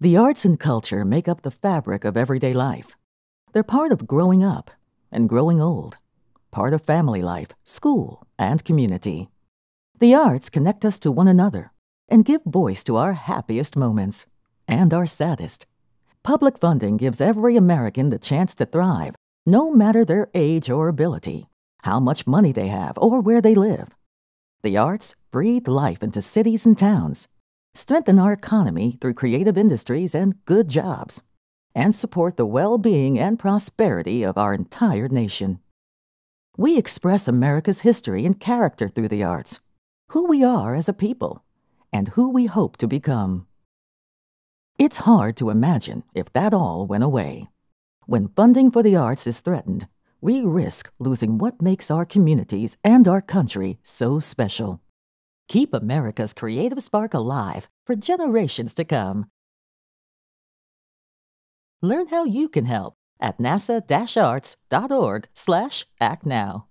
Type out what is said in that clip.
The arts and culture make up the fabric of everyday life. They're part of growing up and growing old, part of family life, school, and community. The arts connect us to one another and give voice to our happiest moments and our saddest. Public funding gives every American the chance to thrive, no matter their age or ability, how much money they have, or where they live. The arts breathe life into cities and towns, strengthen our economy through creative industries and good jobs, and support the well being and prosperity of our entire nation. We express America's history and character through the arts, who we are as a people, and who we hope to become. It's hard to imagine if that all went away. When funding for the arts is threatened, we risk losing what makes our communities and our country so special. Keep America's creative spark alive for generations to come. Learn how you can help at nasaa-arts.org/actnow.